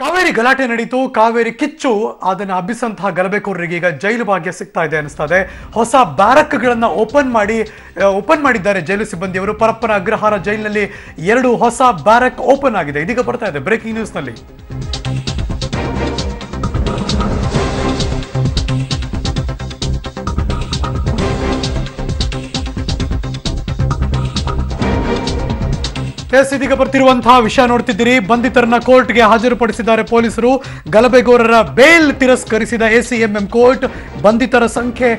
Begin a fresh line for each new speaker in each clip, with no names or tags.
ಕಾವೇರಿ ಗಲಾಟೆ ನಡೀತು, ಕಾವೇರಿ ಕಿಚ್ಚು, ಅದನ್ನ ಹಬ್ಬಿಸಂತಹ ಗಲಭೆಕೋರರಿಗೆ ಈಗ ಜೈಲು ಭಾಗ್ಯ ಸಿಗ್ತಾ ಇದೆ ಅನಿಸ್ತಾ ಇದೆ ಹೊಸ ಬ್ಯಾರಕ್ಗಳನ್ನು ಓಪನ್ ಮಾಡಿ ಓಪನ್ ಮಾಡಿದ್ದಾರೆ ಜೈಲು ಸಿಬ್ಬಂದಿಯವರು. ಪರಪ್ಪನ ಅಗ್ರಹಾರ ಜೈಲಿನಲ್ಲಿ ಎರಡು ಹೊಸ ಬ್ಯಾರಕ್ ಓಪನ್ ಆಗಿದೆ. ಇದೀಗ ಬರ್ತಾ ಇದೆ, ಬ್ರೇಕಿಂಗ್ ನ್ಯೂಸ್ ಎಸ್ ಇದೀಗ ಬರ್ತಿರುವಂತಹ ವಿಷಯ ನೋಡ್ತಿದ್ದೀರಿ. ಬಂಧಿತರನ್ನ ಕೋರ್ಟ್ಗೆ ಹಾಜರುಪಡಿಸಿದ್ದಾರೆ ಪೊಲೀಸರು. ಗಲಭೆಗೋರರ ಬೇಲ್ ತಿರಸ್ಕರಿಸಿದ ಎಸಿಎಂಎಂ ಕೋರ್ಟ್. ಬಂಧಿತರ ಸಂಖ್ಯೆ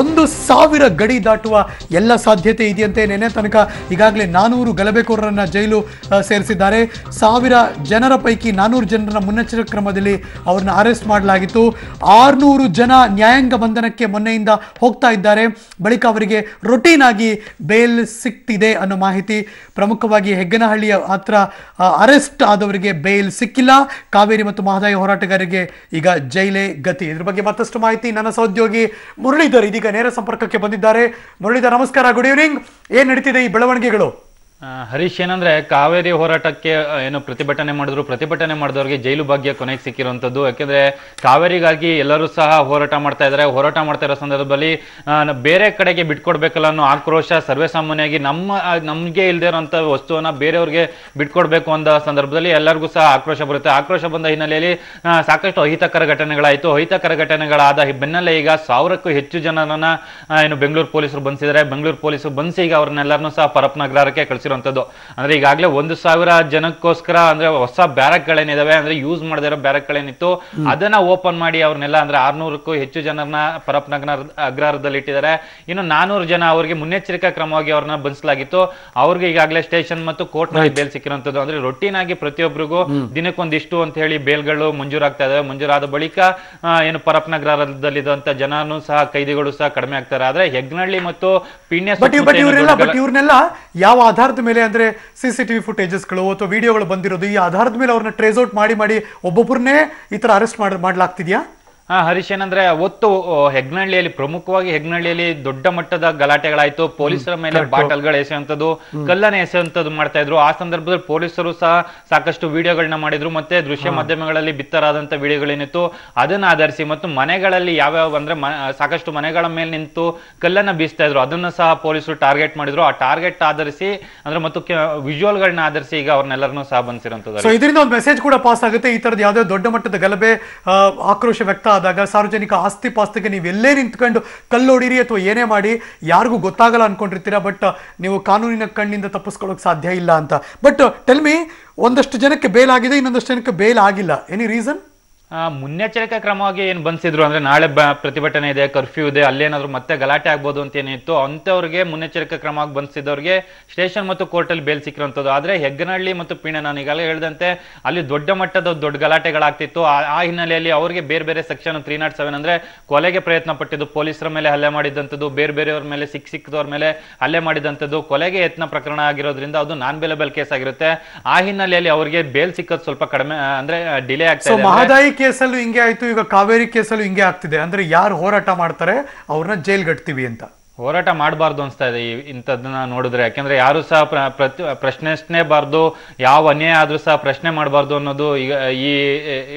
ಒಂದು ಸಾವಿರ ಗಡಿ ದಾಟುವ ಎಲ್ಲ ಸಾಧ್ಯತೆ ಇದೆಯಂತೆ ನೆನೆ ತನಕ ಈಗಾಗಲೇ ನಾನೂರು ಗಲಭೆಕೋರರನ್ನ ಜೈಲು ಸೇರಿಸಿದ್ದಾರೆ. ಸಾವಿರ ಜನರ ಪೈಕಿ ನಾನೂರು ಜನರನ್ನ ಮುನ್ನೆಚ್ಚರಿಕೆ ಕ್ರಮದಲ್ಲಿ ಅವ್ರನ್ನ ಅರೆಸ್ಟ್ ಮಾಡಲಾಗಿತ್ತು. ಆರ್ನೂರು ಜನ ನ್ಯಾಯಾಂಗ ಬಂಧನಕ್ಕೆ ಮೊನ್ನೆಯಿಂದ ಹೋಗ್ತಾ ಇದ್ದಾರೆ. ಬಳಿಕ ಅವರಿಗೆ ರೊಟೀನ್ ಆಗಿ ಬೇಲ್ ಸಿಕ್ತಿದೆ ಅನ್ನೋ ಮಾಹಿತಿ ಪ್ರಮುಖವಾಗಿ ಹೆಗ್ಗನಹಳ್ಳಿಯ ಹತ್ರ ಅರೆಸ್ಟ್ ಆದವರಿಗೆ ಬೇಲ್ ಸಿಕ್ಕಿಲ್ಲ. ಕಾವೇರಿ ಮತ್ತು ಮಹದಾಯಿ ಹೋರಾಟಗಾರರಿಗೆ ಈಗ ಜೈಲೇ ಗತಿ. ಇದ್ರ ಬಗ್ಗೆ ಮತ್ತಷ್ಟು ಮಾಹಿತಿ ನನ್ನ ಸಹೋದ್ಯೋಗಿ ಮುರಳೀಧರ್ ಇದೀಗ ನೇರ ಸಂಪರ್ಕಕ್ಕೆ ಬಂದಿದ್ದಾರೆ. ಮುರಳೀಧರ್, ನಮಸ್ಕಾರ ಗುಡ್ ಈವ್ನಿಂಗ್ ಏನ್ ನಡೀತಿದೆ ಈ ಬೆಳವಣಿಗೆಗಳು?
ಹರೀಶ್ ಏನಂದ್ರೆ ಕಾವೇರಿ ಹೋರಾಟಕ್ಕೆ ಏನು ಪ್ರತಿಭಟನೆ ಮಾಡಿದ್ರು, ಪ್ರತಿಭಟನೆ ಮಾಡಿದವರಿಗೆ ಜೈಲು ಭಾಗ್ಯ ಕೊನೆಗೆ ಸಿಕ್ಕಿರುವಂಥದ್ದು ಯಾಕೆಂದ್ರೆ ಕಾವೇರಿಗಾಗಿ ಎಲ್ಲರೂ ಸಹ ಹೋರಾಟ ಮಾಡ್ತಾ ಇದ್ದಾರೆ ಹೋರಾಟ ಮಾಡ್ತಾ ಇರೋ ಸಂದರ್ಭದಲ್ಲಿ ಬೇರೆ ಕಡೆಗೆ ಬಿಟ್ಕೊಡ್ಬೇಕಲ್ಲ ಅನ್ನೋ ಆಕ್ರೋಶ ಸರ್ವೇ ಸಾಮಾನ್ಯವಾಗಿ ನಮ್ಮ ನಮಗೆ ಇಲ್ಲದೆ ಇರೋಂಥ ವಸ್ತುವನ್ನ ಬೇರೆಯವ್ರಿಗೆ ಬಿಟ್ಕೊಡ್ಬೇಕು ಅಂದ ಸಂದರ್ಭದಲ್ಲಿ ಎಲ್ಲರಿಗೂ ಸಹ ಆಕ್ರೋಶ ಬರುತ್ತೆ. ಆಕ್ರೋಶ ಬಂದ ಹಿನ್ನೆಲೆಯಲ್ಲಿ ಸಾಕಷ್ಟು ಅಹಿತಕರ ಘಟನೆಗಳಾಯಿತು. ಅಹಿತಕರ ಘಟನೆಗಳಾದ ಬೆನ್ನಲ್ಲೇ ಈಗ ಸಾವಿರಕ್ಕೂ ಹೆಚ್ಚು ಜನರನ್ನ ಏನು ಬೆಂಗಳೂರು ಪೊಲೀಸರು ಬಂಧಿಸಿದ್ದಾರೆ. ಬೆಂಗಳೂರು ಪೊಲೀಸರು ಬಂಧಿಸಿ ಈಗ ಅವ್ರನ್ನೆಲ್ಲರನ್ನೂ ಸಹ ಪರಪ್ನಗರಕ್ಕೆ ಕಳಿಸಿರುವಂತದ್ದು ಅಂದ್ರೆ ಈಗಾಗಲೇ ಒಂದು ಸಾವಿರ ಜನಕ್ಕೋಸ್ಕರ ಅಂದ್ರೆ ಹೊಸ ಬ್ಯಾರಕ್ಗಳೇನಿದಾವೆ ಅಂದ್ರೆ ಯೂಸ್ ಮಾಡದೇ ಇರೋ ಬ್ಯಾರಕ್ಗಳೇನಿತ್ತು ಅದನ್ನ ಓಪನ್ ಮಾಡಿ ಅವ್ರನ್ನೆಲ್ಲ ಅಂದ್ರೆ ಆರ್ನೂರಕ್ಕೂ ಹೆಚ್ಚು ಜನರನ್ನ ಪರಪ್ನಗರ ಅಗ್ರಹಾರದಲ್ಲಿ ಇಟ್ಟಿದ್ದಾರೆ. ಇನ್ನು ನಾನೂರು ಜನ ಅವರಿಗೆ ಮುನ್ನೆಚ್ಚರಿಕಾ ಕ್ರಮವಾಗಿ ಅವ್ರನ್ನ ಬಂಧಿಸಲಾಗಿತ್ತು. ಅವ್ರಿಗೆ ಈಗಾಗಲೇ ಸ್ಟೇಷನ್ ಮತ್ತು ಕೋರ್ಟ್ನಲ್ಲಿ ಬೇಲ್ ಸಿಕ್ಕಿರುವಂತದ್ದು. ಅಂದ್ರೆ ರೊಟೀನ್ ಆಗಿ ಪ್ರತಿಯೊಬ್ಬರಿಗೂ ದಿನಕ್ಕೊಂದಿಷ್ಟು ಅಂತ ಹೇಳಿ ಬೇಲ್ಗಳು ಮಂಜೂರಾಗ್ತಾ ಇದಾವೆ. ಮಂಜೂರಾದ ಬಳಿಕ ಏನು ಪರಪ್ನಗರದಲ್ಲಿದ್ದಂತ ಜನನು ಸಹ ಕೈದಿಗಳು ಸಹ ಕಡಿಮೆ ಆಗ್ತಾರೆ ಆದ್ರೆ ಹೆಗ್ನಳ್ಳಿ ಮತ್ತು ಪಿಣ್ಯ
ಯಾವ ಆಧಾರದ ಮೇಲೆ ಅಂದ್ರೆ ವಿ ಫುಟೇಜಸ್ಗಳು ಅಥವಾ ವಿಡಿಯೋಗಳು ಬಂದಿರೋದು ಈ ಆಧಾರದ ಮೇಲೆ ಅವ್ರನ್ನ ಟ್ರೇಸ್ ಔಟ್ ಮಾಡಿ ಮಾಡಿ ಒಬ್ಬೊಬ್ಬರನ್ನೇ ಈ ಥರ ಅರೆಸ್ಟ್ ಮಾಡಿ ಮಾಡ್ಲಾಗ್ತಿದ್ಯಾ?
ಹಾ ಹರೀಶ್ ಏನಂದ್ರೆ ಅವತ್ತು ಹೆಗ್ನಹಳ್ಳಿಯಲ್ಲಿ ಪ್ರಮುಖವಾಗಿ ಹೆಗ್ನಹಳ್ಳಿಯಲ್ಲಿ ದೊಡ್ಡ ಮಟ್ಟದ ಗಲಾಟೆಗಳಾಯ್ತು. ಪೊಲೀಸರ ಮೇಲೆ ಬಾಟಲ್ಗಳು ಎಸೆಯುವಂಥದ್ದು ಕಲ್ಲನ್ನ ಎಸೆಯುವಂಥದ್ದು ಮಾಡ್ತಾ ಇದ್ರು. ಆ ಸಂದರ್ಭದಲ್ಲಿ ಪೊಲೀಸರು ಸಹ ಸಾಕಷ್ಟು ವಿಡಿಯೋಗಳನ್ನ ಮಾಡಿದ್ರು. ಮತ್ತೆ ದೃಶ್ಯ ಮಾಧ್ಯಮಗಳಲ್ಲಿ ಬಿತ್ತರಾದಂತ ವಿಡಿಯೋಗಳೇನಿತ್ತು ಅದನ್ನ ಆಧರಿಸಿ ಮತ್ತು ಮನೆಗಳಲ್ಲಿ ಯಾವ್ಯಾವ ಅಂದ್ರೆ ಸಾಕಷ್ಟು ಮನೆಗಳ ಮೇಲೆ ನಿಂತು ಕಲ್ಲನ್ನ ಬೀಸ್ತಾ ಇದ್ರು. ಅದನ್ನ ಸಹ ಪೊಲೀಸರು ಟಾರ್ಗೆಟ್ ಮಾಡಿದ್ರು. ಆ ಟಾರ್ಗೆಟ್ ಆಧರಿಸಿ ಅಂದ್ರೆ ಮತ್ತು ವಿಜುವಲ್ಗಳನ್ನ ಆಧರಿಸಿ ಈಗ ಅವ್ರನ್ನೆಲ್ಲರನ್ನೂ ಸಹ ಬಂದಿರುವಂತದ್ದು
ಇದರಿಂದ ಒಂದು ಮೆಸೇಜ್ ಕೂಡ ಪಾಸ್ ಆಗುತ್ತೆ. ಈ ತರದ ಯಾವುದೇ ದೊಡ್ಡ ಮಟ್ಟದ ಗಲಭೆ ಆಕ್ರೋಶ ವ್ಯಕ್ತ ಆದಾಗ ಸಾರ್ವಜನಿಕ ಆಸ್ತಿ ಪಾಸ್ತಿಗೆ ನೀವು ಎಲ್ಲೇ ನಿಂತ್ಕೊಂಡು ಕಲ್ಲೊಡಿರಿ ಅಥವಾ ಏನೇ ಮಾಡಿ, ಯಾರಿಗೂ ಗೊತ್ತಾಗಲ್ಲ ಅನ್ಕೊಂಡಿರ್ತೀರಾ ಬಟ್ ನೀವು ಕಾನೂನಿನ ಕಣ್ಣಿಂದ ತಪ್ಪಿಸ್ಕೊಳ್ಳೋಕೆ ಸಾಧ್ಯ ಇಲ್ಲ ಅಂತ. ಬಟ್ ಟೆಲ್ ಮಿ ಒಂದಷ್ಟು ಜನಕ್ಕೆ ಬೇಲ್ ಆಗಿದೆ, ಇನ್ನೊಂದಷ್ಟು ಜನಕ್ಕೆ ಬೇಲ್ ಆಗಿಲ್ಲ. ಎನಿ ರೀಸನ್
ಮುನ್ನೆಚ್ಚರಿಕಾ ಕ್ರಮವಾಗಿ ಏನು ಬಂದಿದ್ರು ಅಂದ್ರೆ ನಾಳೆ ಬ- ಪ್ರತಿಭಟನೆ ಇದೆ ಕರ್ಫ್ಯೂ ಇದೆ ಅಲ್ಲೇನಾದರೂ ಮತ್ತೆ ಗಲಾಟೆ ಆಗ್ಬೋದು ಅಂತ ಏನಿತ್ತು ಅಂತವ್ರಿಗೆ ಮುನ್ನೆಚ್ಚರಿಕೆ ಕ್ರಮವಾಗಿ ಬಂದಿಸಿದವ್ರಿಗೆ ಸ್ಟೇಷನ್ ಮತ್ತು ಕೋರ್ಟಲ್ಲಿ ಬೇಲ್ ಸಿಕ್ಕಿರೋಂಥದ್ದು. ಆದ್ರೆ ಹೆಗ್ಗನಹಳ್ಳಿ ಮತ್ತು ಪೀಣೆ ನಾನು ಈಗಾಗಲೇ ಹೇಳಿದಂತೆ ಅಲ್ಲಿ ದೊಡ್ಡ ಮಟ್ಟದ ದೊಡ್ಡ ಗಲಾಟೆಗಳಾಗ್ತಿತ್ತು. ಆ ಹಿನ್ನೆಲೆಯಲ್ಲಿ ಅವರಿಗೆ ಬೇರೆ ಬೇರೆ ಸೆಕ್ಷನ್ ತ್ರೀ ನಾಟ್ ಸೆವೆನ್ ಅಂದ್ರೆ ಕೊಲೆಗೆ ಪ್ರಯತ್ನ ಪಟ್ಟಿದ್ದು ಪೊಲೀಸರ ಮೇಲೆ ಹಲ್ಲೆ ಮಾಡಿದಂಥದ್ದು ಬೇರೆ ಬೇರೆಯವ್ರ ಮೇಲೆ ಸಿಕ್ ಸಿಕ್ಕದವ್ರ ಮೇಲೆ ಹಲ್ಲೆ ಮಾಡಿದಂಥದ್ದು. ಕೊಲೆಗೆ ಯತ್ನ ಪ್ರಕರಣ ಆಗಿರೋದ್ರಿಂದ ಅದು ನಾನ್ ಬೇಲೆಬಲ್ ಕೇಸ್ ಆಗಿರುತ್ತೆ. ಆ ಹಿನ್ನೆಲೆಯಲ್ಲಿ ಅವರಿಗೆ ಬೇಲ್ ಸಿಕ್ಕೋದು ಸ್ವಲ್ಪ ಕಡಿಮೆ ಅಂದ್ರೆ ಡಿಲೇ
ಆಗ್ತದೆ ಕೇಸಲ್ಲೂ ಹಿಂಗೆ ಆಯ್ತು, ಈಗ ಕಾವೇರಿ ಕೇಸಲ್ಲೂ ಹಿಂಗೆ ಆಗ್ತಿದೆ. ಅಂದ್ರೆ ಯಾರು ಹೋರಾಟ ಮಾಡ್ತಾರೆ, ಅವ್ರನ್ನ ಜೈಲ್ ಗಟ್ತೀವಿ ಅಂತ.
ಹೋರಾಟ ಮಾಡಬಾರ್ದು ಅನಿಸ್ತಾ ಇದೆ ಈ- ಇಂಥದ್ದನ್ನ ನೋಡಿದ್ರೆ. ಯಾಕೆಂದ್ರೆ ಯಾರು ಸಹ ಪ್ರ- ಪ್ರತಿ ಪ್ರಶ್ನಿಸಲೇಬಾರ್ದು ಯಾವ ಅನ್ಯಾಯ ಆದರೂ ಸಹ ಪ್ರಶ್ನೆ ಮಾಡಬಾರ್ದು ಅನ್ನೋದು ಈಗ ಈ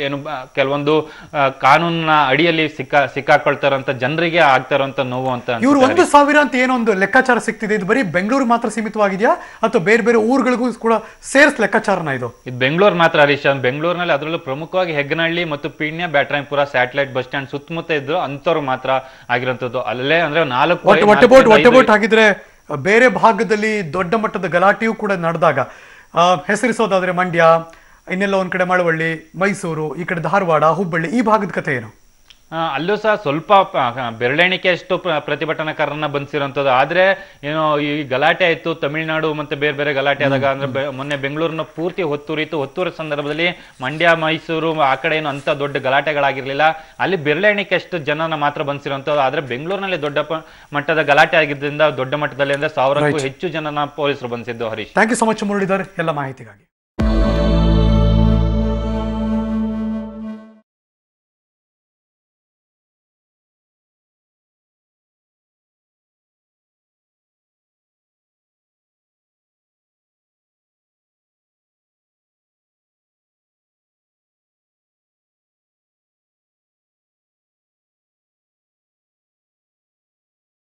ಏನು ಕೆಲವೊಂದು ಕಾನೂನ ಕಾನೂನಿನ ಅಡಿಯಲ್ಲಿ ಸಿಕ್ಕಾ ಸಿಕ್ಕಾಕೊಳ್ತಾರಂತ ಜನರಿಗೆ ಆಗ್ತಾರಂತ ಇರೋಂಥ ನೋವು ಅಂತ
ಇವ್ರು. ಒಂದು ಸಾವಿರ ಅಂತ ಏನೊಂದು ಲೆಕ್ಕಾಚಾರ ಸಿಗ್ತಿದೆ ಇದು ಬರೀ ಬೆಂಗಳೂರು ಮಾತ್ರ ಸೀಮಿತವಾಗಿದೆಯಾ? ಅಥವಾ ಬೇರೆ ಬೇರೆ ಊರುಗಳಿಗೂ ಕೂಡ ಸೇರ್ಸ್ ಲೆಕ್ಕಾಚಾರನ ಇದು?
ಇದು ಬೆಂಗಳೂರು ಮಾತ್ರ ಹರೀಶ್ ಬೆಂಗಳೂರಿನಲ್ಲಿ ಅದರಲ್ಲೂ ಪ್ರಮುಖವಾಗಿ ಹೆಗ್ಗನಹಳ್ಳಿ ಮತ್ತು Peenya Byatarayanapura satellite bus stand ಸುತ್ತಮುತ್ತ ಇದ್ರು ಅಂತವ್ರು ಮಾತ್ರ ಆಗಿರೋಂಥದ್ದು. ಅಲ್ಲೇ ಅಂದ್ರೆ ನಾಲ್ಕು
ಒಟ್ಟೆ ಬೋಟ್ ಹಾಕಿದ್ರೆ ಬೇರೆ ಭಾಗದಲ್ಲಿ ದೊಡ್ಡ ಮಟ್ಟದ ಗಲಾಟೆಯು ಕೂಡ ನಡೆದಾಗ ಹೆಸರಿಸೋದಾದ್ರೆ ಮಂಡ್ಯ ಇನ್ನೆಲ್ಲ ಒಂದ್ ಕಡೆ ಮಳವಳ್ಳಿ ಮೈಸೂರು ಈ ಕಡೆ ಧಾರವಾಡ ಹುಬ್ಬಳ್ಳಿ ಈ ಭಾಗದ ಕಥೆ ಏನು?
ಅಲ್ಲೂ ಸಹ ಸ್ವಲ್ಪ ಬೆರಳೆಣಿಕೆ ಅಷ್ಟು ಪ್ರ- ಪ್ರತಿಭಟನಾಕಾರರನ್ನ ಬಂದಿರೋಂಥದ್ದು ಆದ್ರೆ ಏನೋ ಈ ಗಲಾಟೆ ಆಯ್ತು ತಮಿಳುನಾಡು ಮತ್ತೆ ಬೇರೆ ಬೇರೆ ಗಲಾಟೆ ಆದಾಗ ಅಂದ್ರೆ ಮೊನ್ನೆ ಬೆಂಗಳೂರಿನ ಪೂರ್ತಿ ಹೊತ್ತೂರಿತ್ತು ಹೊತ್ತೂರ ಸಂದರ್ಭದಲ್ಲಿ ಮಂಡ್ಯ ಮೈಸೂರು ಆ ಕಡೆ ಏನು ಅಂತ ದೊಡ್ಡ ಗಲಾಟೆಗಳಾಗಿರ್ಲಿಲ್ಲ. ಅಲ್ಲಿ ಬೆರಳೆಣಿಕೆ ಅಷ್ಟು ಜನನ ಮಾತ್ರ ಬಂದಿರೋಂಥದ್ದು ಆದ್ರೆ ಬೆಂಗಳೂರಿನಲ್ಲಿ ದೊಡ್ಡ ಮಟ್ಟದ ಗಲಾಟೆ ಆಗಿದ್ದರಿಂದ ದೊಡ್ಡ ಮಟ್ಟದಲ್ಲಿ ಅಂದ್ರೆ ಸಾವಿರಕ್ಕೂ ಹೆಚ್ಚು ಜನನ ಪೊಲೀಸರು ಬಂದಿದ್ದು Harish.
Thank you so much ಮುರಳಿದ್ದಾರೆ ಎಲ್ಲ ಮಾಹಿತಿಗಾಗಿ.